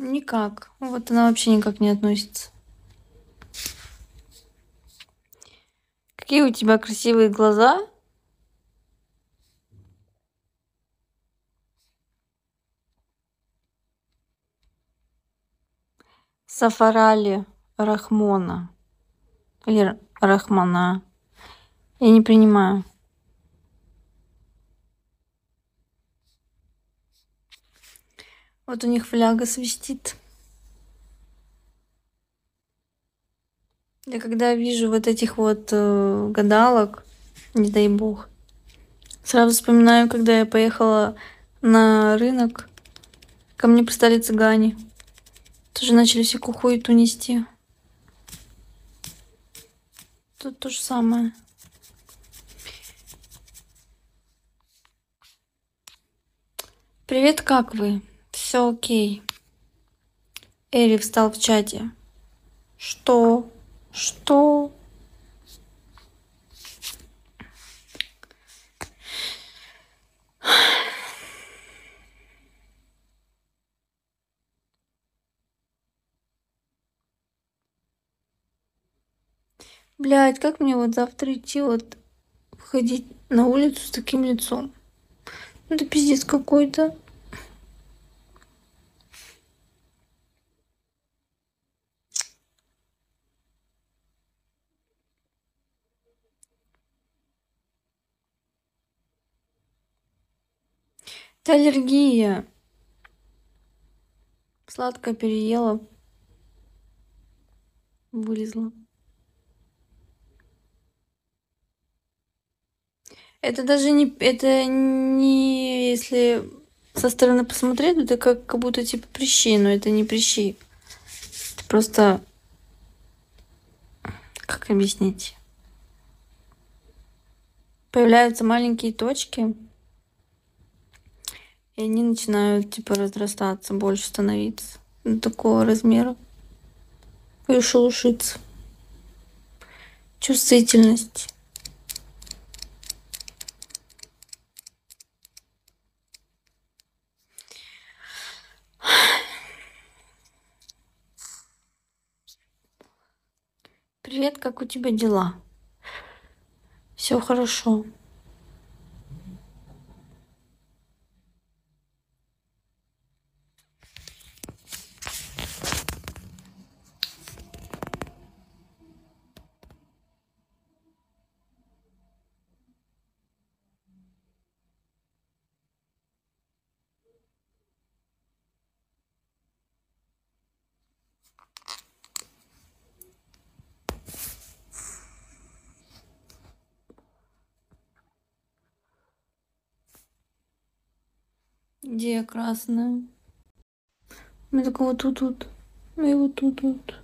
Никак. Вот она вообще никак не относится. Какие у тебя красивые глаза. Сафарали Рахмона. Или Рахмана. Я не принимаю. Вот у них фляга свистит. Я когда вижу вот этих вот э, гадалок, не дай бог, сразу вспоминаю, когда я поехала на рынок, ко мне пристали цыгане. Тоже начали всякую хуету нести. Тут то же самое. Привет, как вы? Все окей. Эри встал в чате. Что? Что? Блять, как мне вот завтра идти вот ходить на улицу с таким лицом? Ну, это пиздец какой-то. Это аллергия. Сладко переела. Вылезла. Это даже не... Это не... Если со стороны посмотреть, это как, как будто типа прыщи, но это не прыщи. Это просто... Как объяснить? Появляются маленькие точки. И они начинают типа разрастаться, больше становиться. До такого размера. И шелушиться. Чувствительность. Привет, как у тебя дела? Все хорошо. Где красная? У меня такого тут вот. И вот тут вот.